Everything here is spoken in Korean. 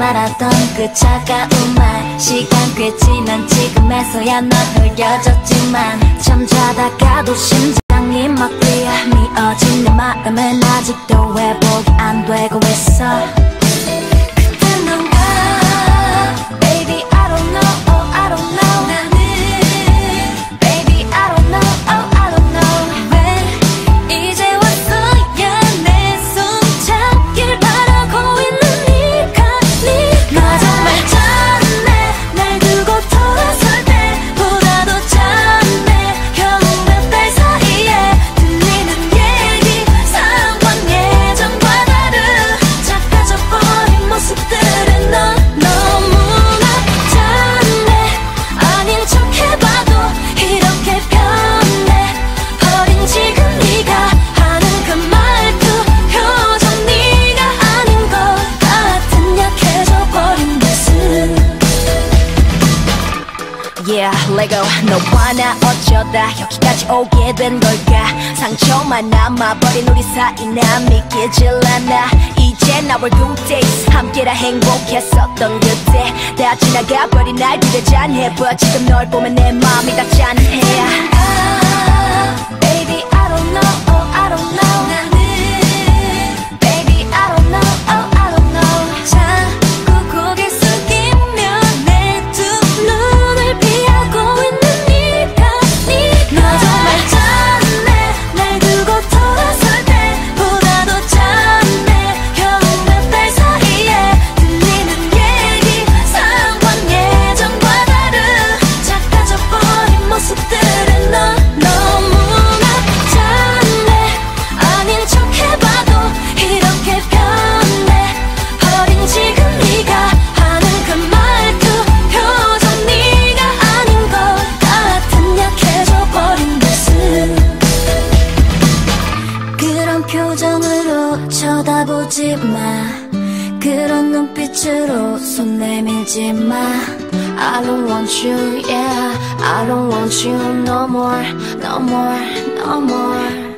말하던 그 차가운 말. 시간 꽤 지난 지금에서야 넌 흐려졌지만 잠자다가도 심장이 막 뛰어 미어진 내 마음은 아직도 너와 나 어쩌다 여기까지 오게 된 걸까? 상처만 남아버린 우리 사이 난 믿기질 않아. 이제 good days 함께라 행복했었던 그때 다 지나가버린 날 그대 잔해봐 지금 널 보면 내 마음이 다 짠해 표정으로 쳐다보지 마 그런 눈빛으로 손 내밀지 마 I don't want you yeah I don't want you no more no more no more